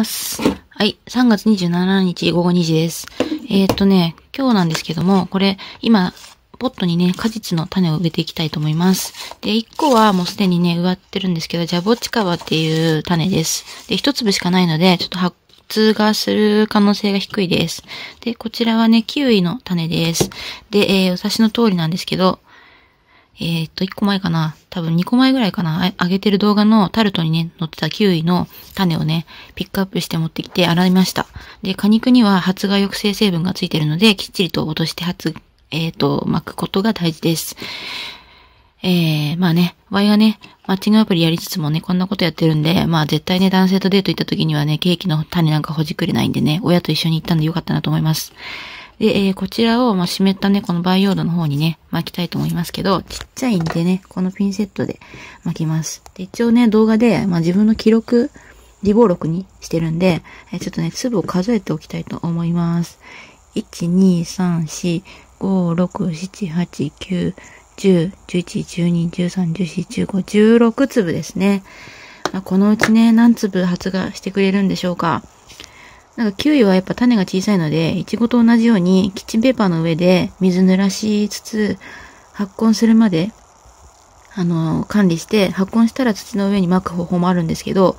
ます。はい。3月27日午後2時です。えー、っとね、今日なんですけども、これ、今、ポットにね、果実の種を植えていきたいと思います。で、1個はもうすでにね、植わってるんですけど、ジャボチカバっていう種です。で、1粒しかないので、ちょっと発芽がする可能性が低いです。で、こちらはね、キウイの種です。で、えー、私の通りなんですけど、えー、っと、1個前かな。多分2個前ぐらいかな。上げてる動画のタルトにね、乗ってたキウイの種をね、ピックアップして持ってきて洗いました。で、果肉には発芽抑制成分がついてるので、きっちりと落として発、えー、っと、巻くことが大事です。えー、まあね、ワイがね、マッチングアプリやりつつもね、こんなことやってるんで、まあ絶対ね、男性とデート行った時にはね、ケーキの種なんかほじくれないんでね、親と一緒に行ったんでよかったなと思います。で、えー、こちらを、まあ、湿ったね、この培養土の方にね、巻きたいと思いますけど、ちっちゃいんでね、このピンセットで巻きます。で、一応ね、動画で、まあ、自分の記録、微暴録にしてるんで、えー、ちょっとね、粒を数えておきたいと思います。1、2、3、4、5、6、7、8、9、10、11、12、13、14、15、16粒ですね。まあ、このうちね、何粒発芽してくれるんでしょうか。なんかキウイはやっぱ種が小さいので、イチゴと同じようにキッチンペーパーの上で水濡らしつつ、発根するまで、あの、管理して、発根したら土の上に巻く方法もあるんですけど、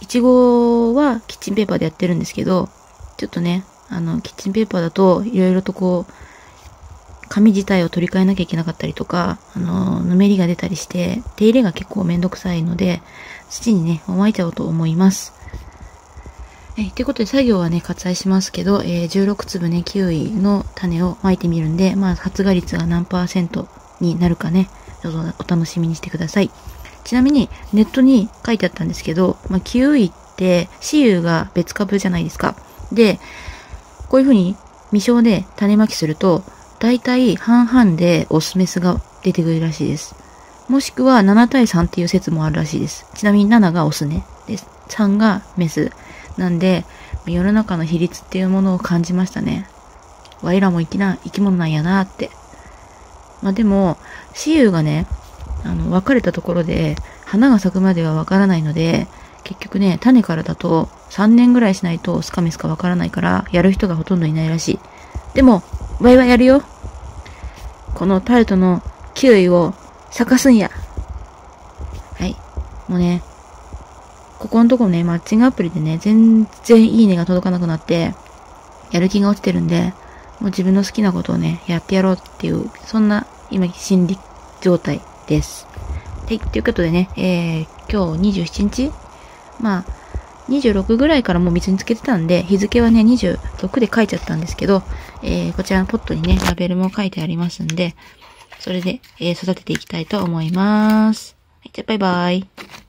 イチゴはキッチンペーパーでやってるんですけど、ちょっとね、あの、キッチンペーパーだと、いろいろとこう、紙自体を取り替えなきゃいけなかったりとか、あの、ぬめりが出たりして、手入れが結構めんどくさいので、土にね、巻いちゃおうと思います。えー、ということで作業はね、割愛しますけど、えー、16粒ね、キウイの種をまいてみるんで、まあ、発芽率が何パーセントになるかね、どうぞお楽しみにしてください。ちなみに、ネットに書いてあったんですけど、まあ、キウイって、雌雄が別株じゃないですか。で、こういう風に未生で種まきすると、大体半々でオスメスが出てくるらしいです。もしくは7対3っていう説もあるらしいです。ちなみに7がオスね。です、3がメス。なんで、世の中の比率っていうものを感じましたね。ワイらも生きな、生き物なんやなって。まあでも、雌雄がね、あの、別れたところで、花が咲くまではわからないので、結局ね、種からだと3年ぐらいしないとスカメスかわからないから、やる人がほとんどいないらしい。でも、ワイはやるよ。このタルトのキウイを咲かすんや。はい。もうね、ここのとこね、マッチングアプリでね、全然いいねが届かなくなって、やる気が落ちてるんで、もう自分の好きなことをね、やってやろうっていう、そんな今心理状態です。はい、ということでね、えー、今日27日？まあ、26ぐらいからもう水につけてたんで、日付はね、26で書いちゃったんですけど、えー、こちらのポットにね、ラベルも書いてありますんで、それで、えー、育てていきたいと思います。はい、じゃあバイバイ。